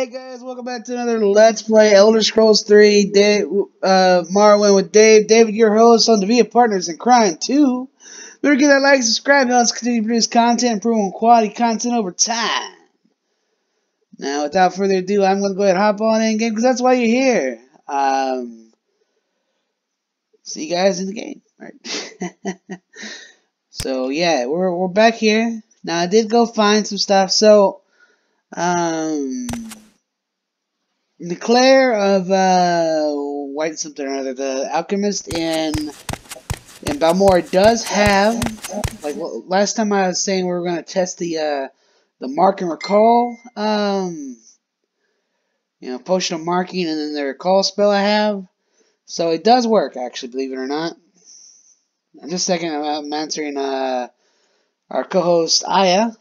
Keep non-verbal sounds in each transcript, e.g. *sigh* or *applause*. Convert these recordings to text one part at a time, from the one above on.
Hey guys, welcome back to another Let's Play Elder Scrolls 3 Dave, uh, Morrowind with Dave. David, your host on Daviah Partners in Crime 2. Remember to get that like, subscribe, us continue to produce content, improving quality content over time. Now, without further ado, I'm going to go ahead and hop on in game because that's why you're here. Um, see you guys in the game. Right. *laughs* so, yeah, we're, we're back here. Now, I did go find some stuff. So, um, Nalcarya of uh, White something or other, the alchemist in in Balmora does have like last time I was saying we were going to test the uh, the mark and recall, um, you know, potion of marking and then the recall spell I have. So it does work actually, believe it or not. In just a second, I'm answering uh, our co-host Aya.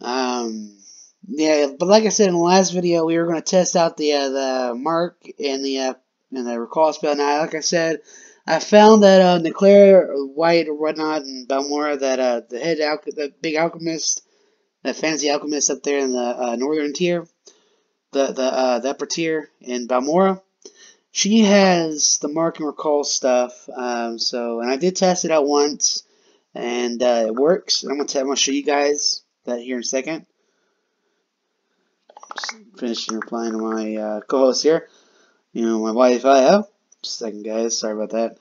Um, yeah, but like I said in the last video, we were going to test out the uh, the mark and the uh, and the recall spell. Now, like I said, I found that uh, Nalcarya White or whatnot and Balmora, that uh, the head al the big alchemist, that fancy alchemist up there in the uh, northern tier, the the uh, the upper tier in Balmora, she has the mark and recall stuff. Um, so, and I did test it out once, and uh, it works. I'm gonna I'm gonna show you guys that here in a second. Just finishing replying to my uh, co-host here. You know, my wife, I have. Just a second, guys. Sorry about that.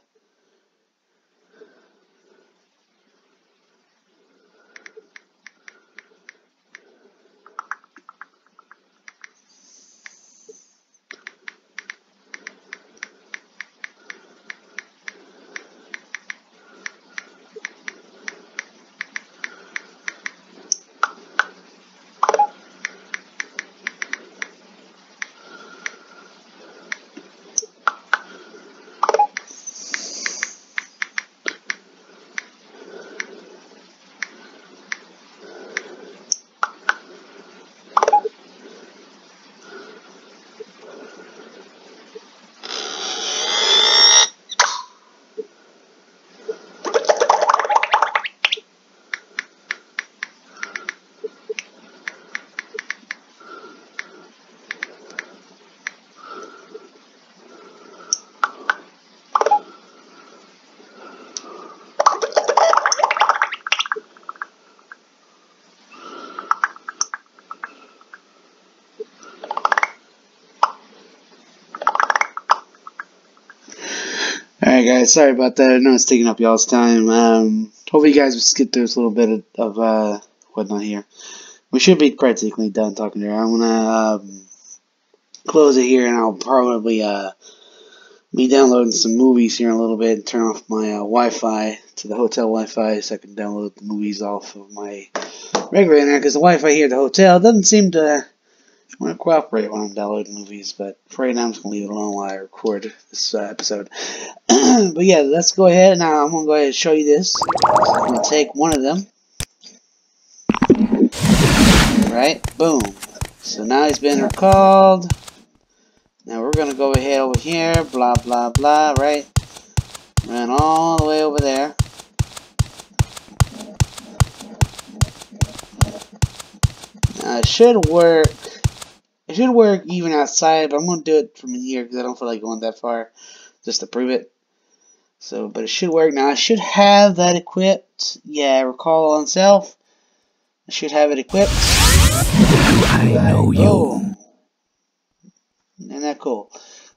Alright guys, sorry about that. I know it's taking up y'all's time. Um, hopefully you guys will skip through this little bit of, of uh, whatnot here. We should be practically done talking to her. I'm gonna um, close it here and I'll probably uh, be downloading some movies here in a little bit and turn off my uh, Wi-Fi to the hotel Wi-Fi so I can download the movies off of my regular internet because the Wi-Fi here at the hotel doesn't seem to I want to cooperate when I'm downloading movies, but for right now I'm just going to leave it alone while I record this uh, episode. *clears throat* but yeah, let's go ahead. Now I'm going to go ahead and show you this. I'm going to take one of them. Right, boom. So now he's been recalled. Now we're going to go ahead over here, blah, blah, blah, right? Run all the way over there. Now it should work it should work even outside, but I'm going to do it from here because I don't feel like going that far just to prove it. So, but it should work. Now, I should have that equipped. Yeah, recall on self. I should have it equipped. I know you. Oh. Isn't that cool?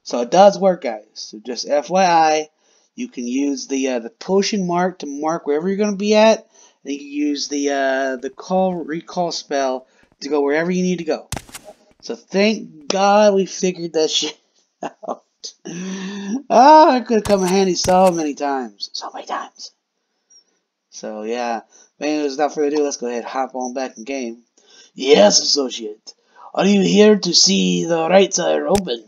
So it does work, guys. So just FYI, you can use the uh, the potion mark to mark wherever you're going to be at. And you can use the uh, the call recall spell to go wherever you need to go. So thank God we figured that shit *laughs* out. Ah, oh, it could have come in handy so many times. So many times. So yeah. Anyways, without further ado, let's go ahead hop on back in game. Yes, associate. Are you here to see the rights are open?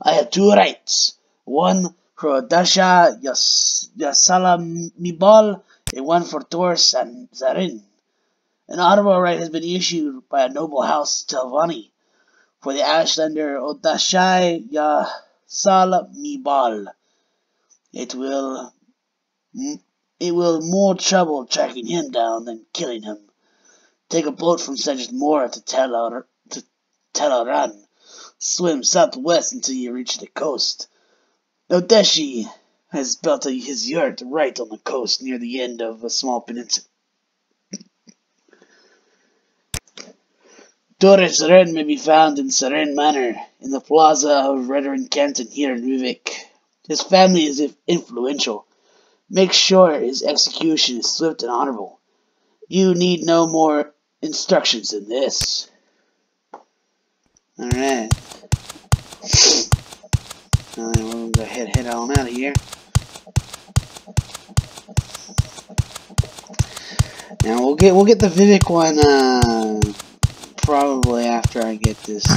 I have two rights. One for Dasha Yas Yasalamibal and one for Taurus and Zarin. An honorable right has been issued by a noble house Telvanni for the Ashlander Odaishah Yasalmibaal. It will it will more trouble tracking him down than killing him. Take a boat from Sadrith Mora to Telor to Teloran. Swim southwest until you reach the coast. Nodeshi has built his yurt right on the coast near the end of a small peninsula. Toris Saren may be found in Saren Manor, in the plaza of Redoran Canton here in Ruvik. His family is influential. Make sure his execution is swift and honorable. You need no more instructions than this. Alright. Now we'll go ahead head on out of here. Now we'll get we'll get the Vivec one uh probably after I get this uh,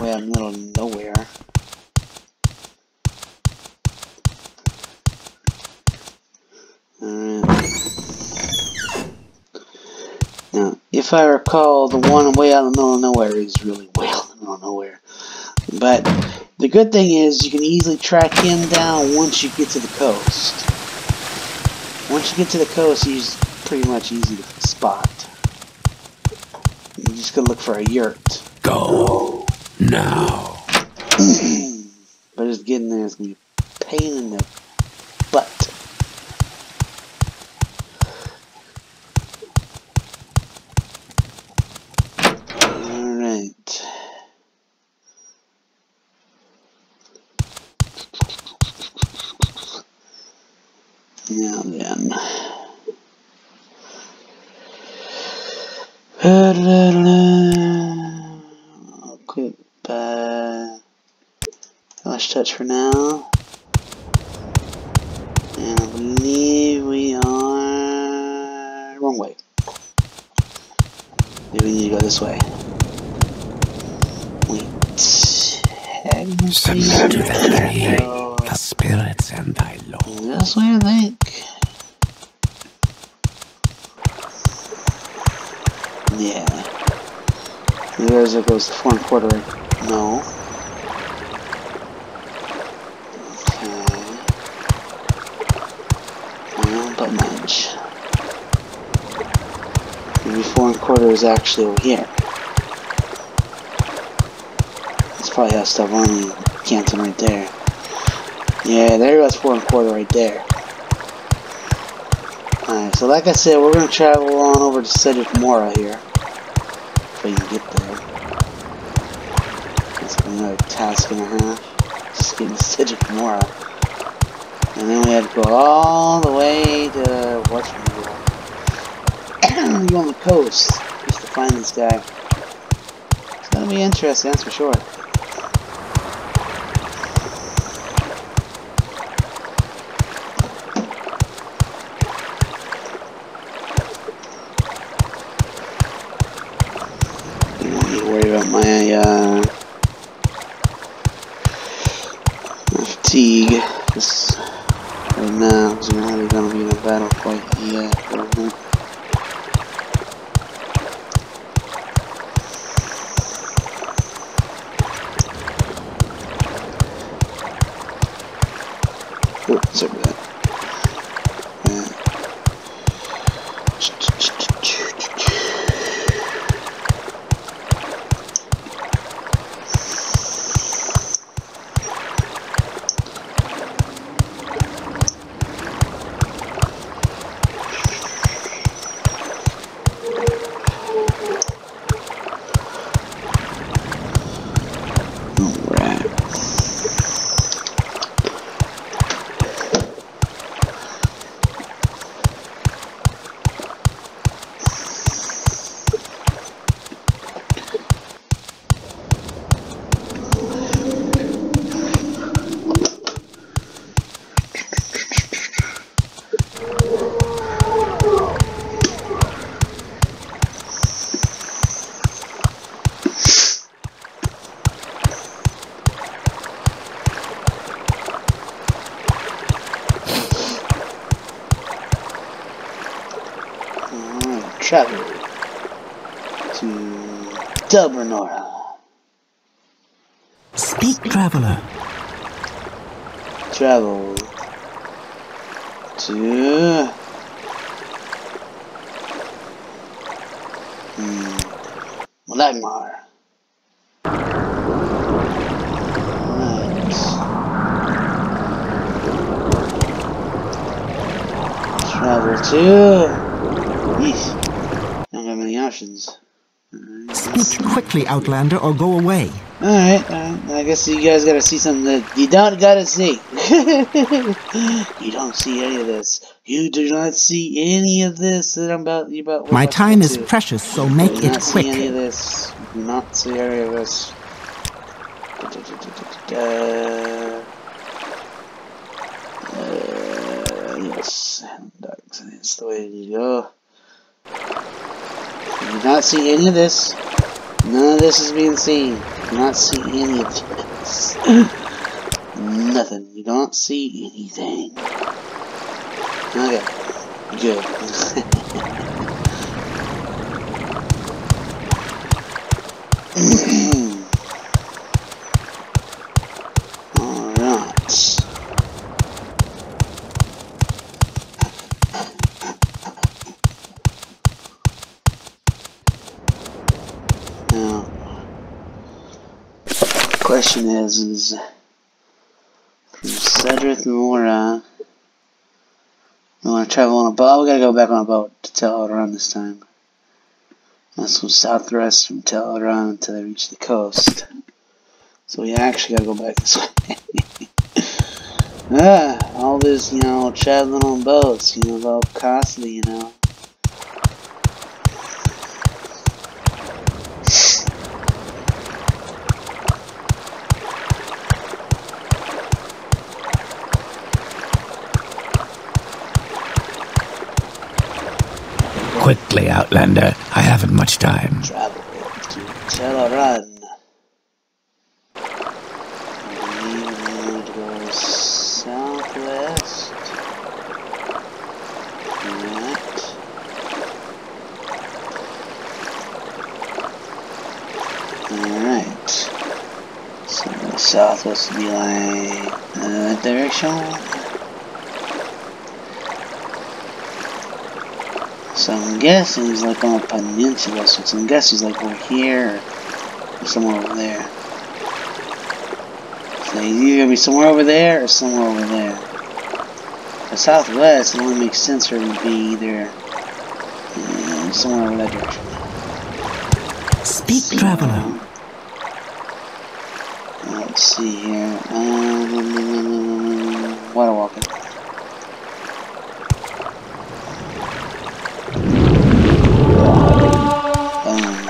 way out in the middle of nowhere. Alright. Now, if I recall, the one way out in the middle of nowhere is really way out in the middle of nowhere. But the good thing is you can easily track him down once you get to the coast. Once you get to the coast, he's pretty much easy to spot. You just gotta look for a yurt. Go now. but just getting there is gonna be a pain in the butt. Alright. Now then. Quick uh, flash touch for now. And I believe we are wrong way. Maybe we need to go this way. Wait. Submit to the the spirits and thy lord. This way, I think. There's it goes the four and quarter. No. Okay. Well, but much. Maybe four and quarter is actually over here. That's probably how Stavani Canton right there. Yeah, there goes four and quarter right there. Alright, so like I said, we're going to travel on over to Sadrith Mora here. If we can get there. Task and a half. Just getting Sadrith Mora. And then we had to go all the way to whatchamacallit. *clears throat* you on the coast just to find this guy. It's gonna be interesting, that's for sure. Just right now, I'm not really gonna be in a battle quite yet. Travel to Tel Branora. Speak, traveler. Travel to hmm, Lagmar. Travel to. Yeesh. Many options. Quickly, Outlander, or go away. Alright, alright. I guess you guys gotta see something that you don't gotta see. *laughs* you don't see any of this. You do not see any of this that I'm about you about. My time is to. precious, so make it not see any of this. You do not see any of this. Uh, uh, yes, that's the way to go. You do not see any of this. None of this is being seen. Do not see any of this. Nothing. You don't see anything. Okay. Good. Alright. *laughs* Now, question is, is from Sadrith Mora, we want to travel on a boat. We gotta go back on a boat to Tel this time. Let's go southwest from Tel until they reach the coast. So we actually gotta go back this *laughs* way. ah, all this, you know, traveling on boats, you know, all costly, you know. Quickly, Outlander. I haven't much time. travel to Teleron. We need to go southwest. Right. Alright. So southwest would be like uh, that direction. So I'm guessing he's like on a peninsula, so I'm guessing he's like over here or somewhere over there. So he's either gonna be somewhere over there or somewhere over there. The southwest, it only makes sense for him to be either uh, somewhere over that direction. Speak, traveler. Let's see here. Um, water walking. Boom.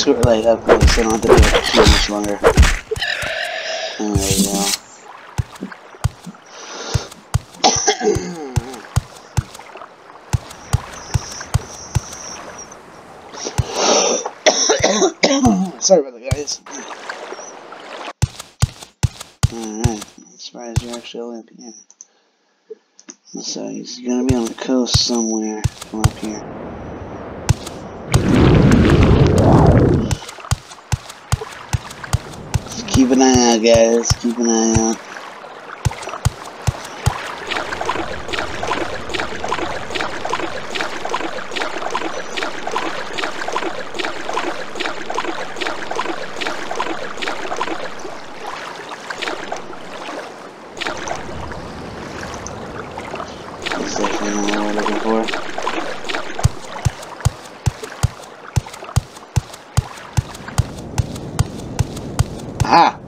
These were like I don't have to do it too much longer. There we go. *coughs* Sorry about that, guys. Alright, I'm surprised you're actually up here. So he's gonna be on the coast somewhere. Come up here. Keep an eye out, guys. Keep an eye out. Aha!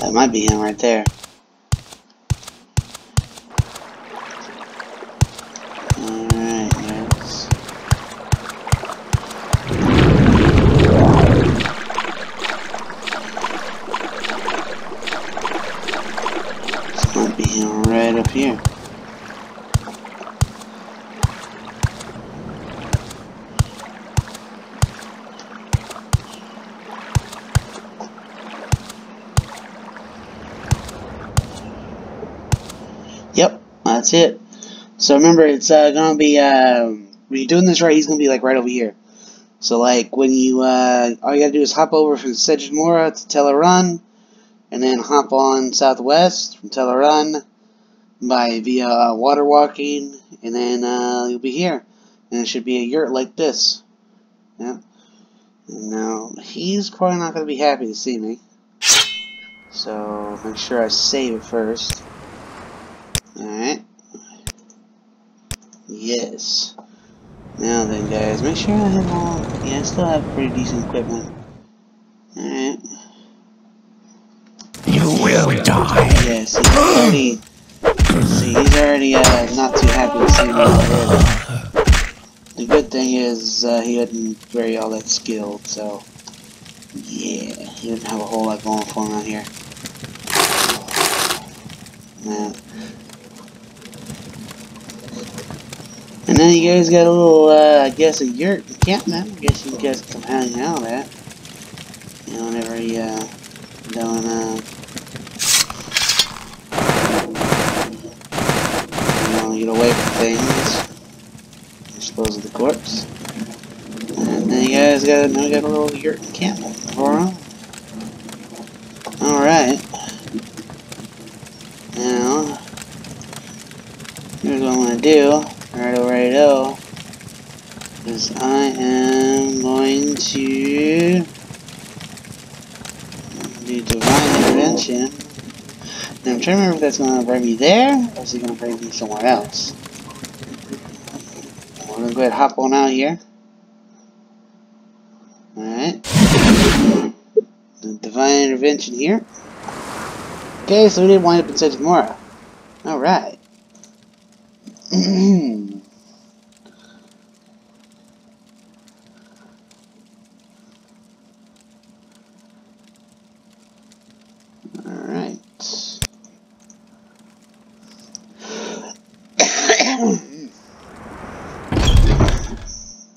That might be him right there. That's it. So remember, it's uh, gonna be um, when you're doing this right, he's gonna be like right over here. So like when you uh, all you gotta do is hop over from Sadrith Mora to Tellerun, and then hop on southwest from Tellerun by via uh, water walking, and then uh, you'll be here. And it should be a yurt like this. Yeah. Now he's probably not gonna be happy to see me. So make sure I save it first. Alright. Yes. Now then, guys, make sure I have all. Yeah, I still have pretty decent equipment. Alright. You will die. Yes, he's already. See, he's already uh, not too happy to see me already. The good thing is uh, he wasn't very all that skilled, so yeah, he didn't have a whole lot going for him out here. Yeah. And then you guys got a little, uh, I guess, a yurt encampment. I guess you guys can come hang out at. You know, whenever you, uh, doing, uh, you know, get away from things. Dispose of the corpse. And then you guys got, now got a little yurt encampment for them. Now, here's what I'm going to do. Righto, righto. Is I am going to do divine intervention. And I'm trying to remember if that's going to bring me there, or is it going to bring me somewhere else. I'm going to go ahead and hop on out here. Alright. Divine intervention here. Okay, so we did wind up in Sadrith Mora. Alright. *clears throat*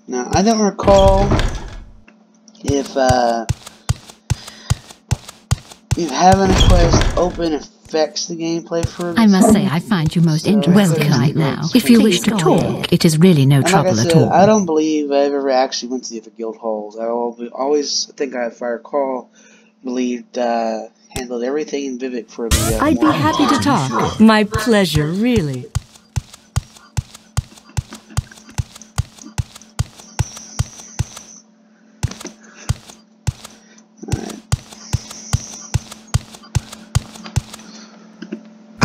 now, I don't recall if, uh, if having a quest open affects the gameplay for I must say, I find you most interesting Welcome right now. If you wish to talk, it is really no And like I trouble at all. I don't believe I've ever actually went to the other guild halls. I al- always think I, if I recall, believed uh, handled everything in Vivec for the. Uh, I'd be happy to talk. My pleasure, really.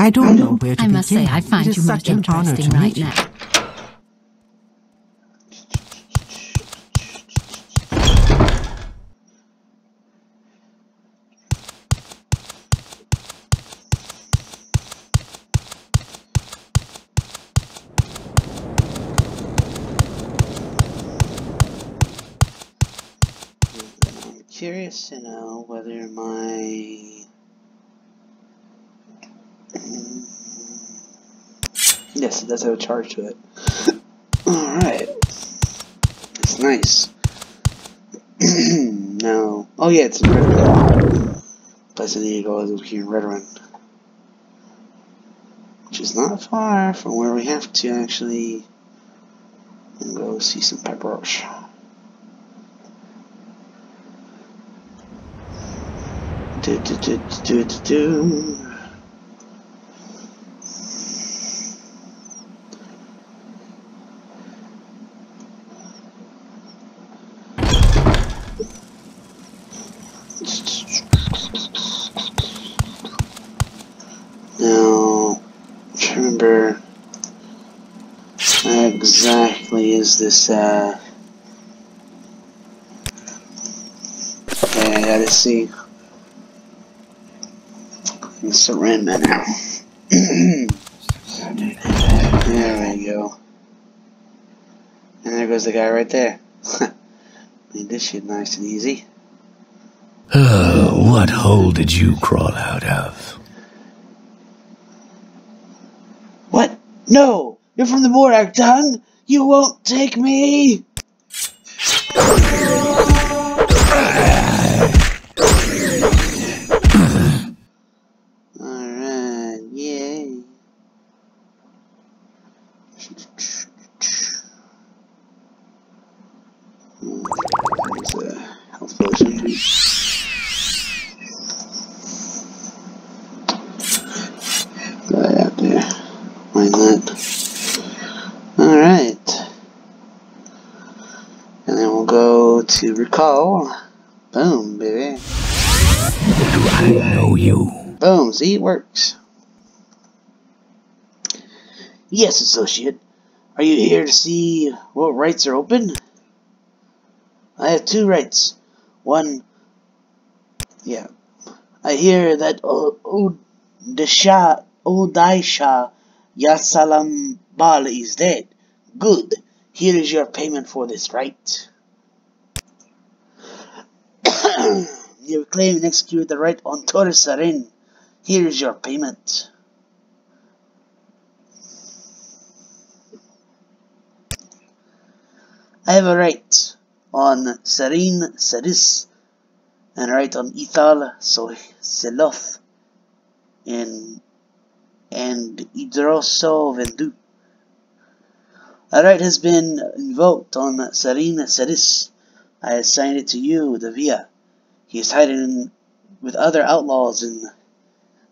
I don't know where to I must say, begin. I find you most such an honor interesting right now. I'm curious to know whether my. Yes, it does have a charge to it. *clears throat* Alright. It's nice. *clears throat* no. Oh, yeah, it's in Redmond. Place is here in Redmond. Which is not far from where we have to actually go see some peppers. Do, do, do, do, do, do. Now, I'm trying to remember where this, uh, I gotta see. Surrender now. *clears throat* there we go. And there goes the guy right there. *laughs* Made this shit nice and easy. Oh, what hole did you crawl out of? What? No! You're from the Morag Tong! You won't take me! It works. Yes, associate. Are you here to see what rights are open? I have two rights. One, yeah. I hear that Odisha, Odaisha Yasalam Bal is dead. Good. Here is your payment for this right. *coughs* you claim and execute the right on Toris Saren. Here is your payment. I have a right on Sarin Saris and a right on Ithal so Seloth and and Idroso Vendu. A right has been invoked on Sarin Saris. I assign it to you, Daviah. He is hiding with other outlaws in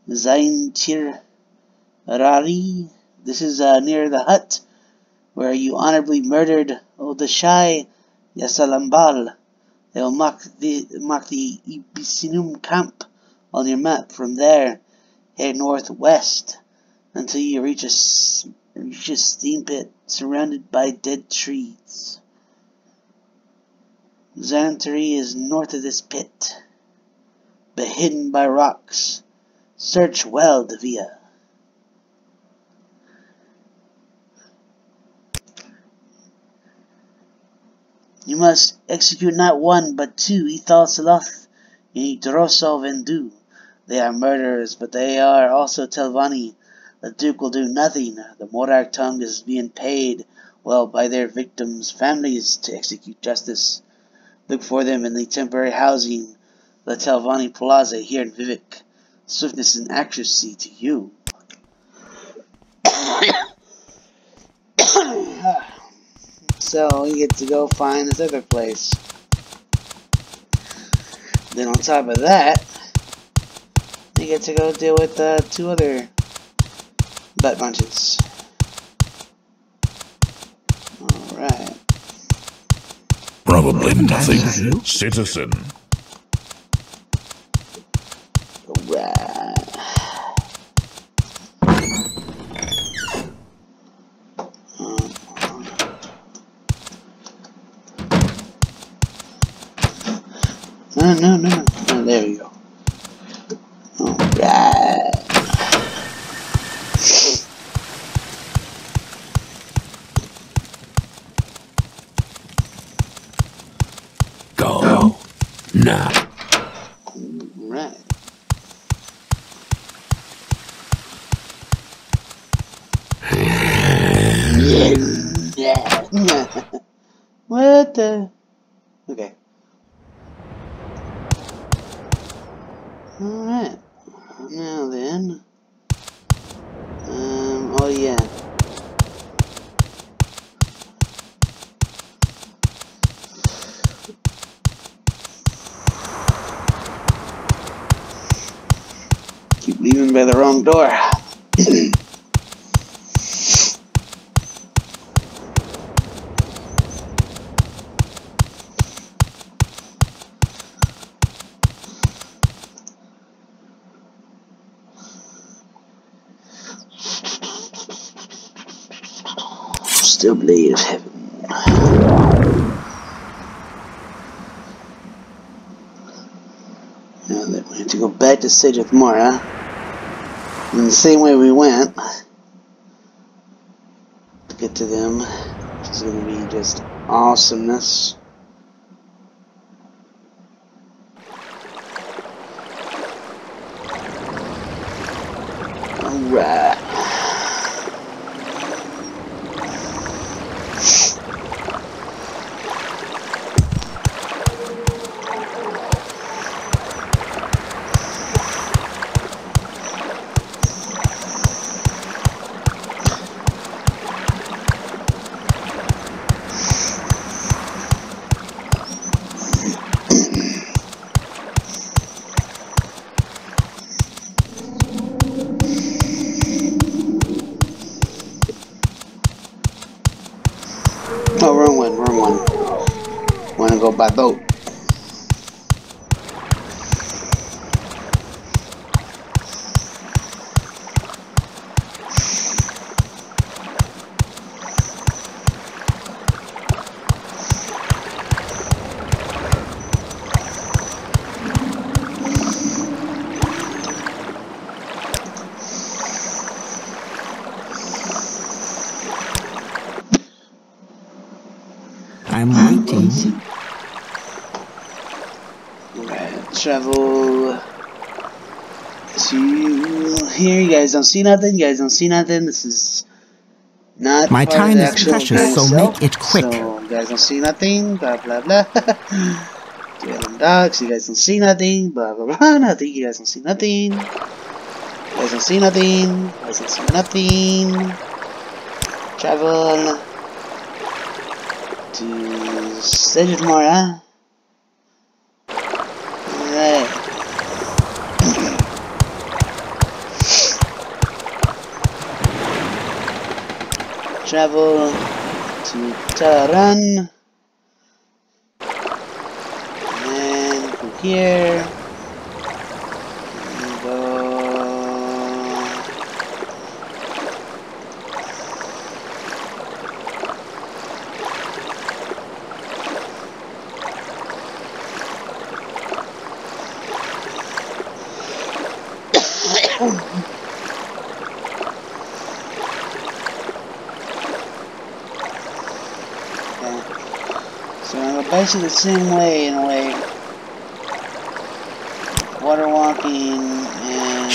Zaintir Rari. This is uh, near the hut where you honorably murdered Odaishah Yasalmibaal. They will mark the, mark the Ibisinum camp on your map. From there, head northwest until you reach a, reach a steam pit surrounded by dead trees. Xantari is north of this pit, but hidden by rocks. Search well, Daviah. You must execute not one, but two Ethal Seloth and Idroso Vendu. They are murderers, but they are also Telvanni. The Duke will do nothing. The Morag Tong is being paid well by their victims' families to execute justice. Look for them in the temporary housing, the Telvanni Plaza here in Vivec. Swiftness and accuracy to you. so you get to go find this other place. Then on top of that, you get to go deal with uh, two other butt bunches. Alright. Probably nothing. Citizen, Alright. No, no, no, no. Oh, there we go. Alright. Go. Now. Alright. What the? Okay. Alright. Now then. Um, oh yeah. Keep leaving by the wrong door. *clears throat* Still of heaven. Now that we have to go back to Sage of Mara. In the same way we went to get to them, which is going to be just awesomeness. Oh, wrong one, wrong one. Wanna go by boat. Don't see nothing. You guys don't see nothing. This is not My time is precious, so itself. make it quick. So you guys don't see nothing. Blah blah blah. *laughs* Get dogs. You guys don't see nothing. Blah blah blah. *laughs* Nothing. You guys don't see nothing. You guys don't see nothing. You guys don't see nothing. Travel to Sedgmore, huh? Alright. Travel to Taran. And from here. we go. Okay. So I'm the same way in a way. Water walking and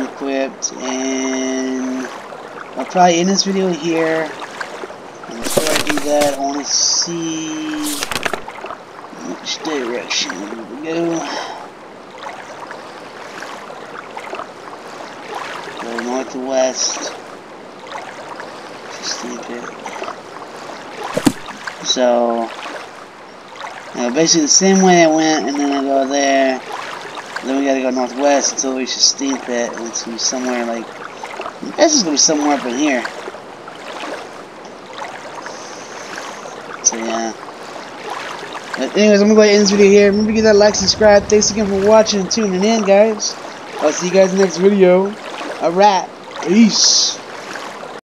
equipped and I'll probably end this video here. And before I do that I wanna see which direction we go. Go north to west. Just keep it. So, you basically the same way I went, and then I go there. Then we gotta go northwest until we the steam pit, be somewhere like. I guess it's gonna be somewhere up in here. So yeah. But anyways, I'm gonna go ahead and end this video here. Remember to give that like, subscribe. Thanks again for watching and tuning in, guys. I'll see you guys in the next video. A Alright. Peace.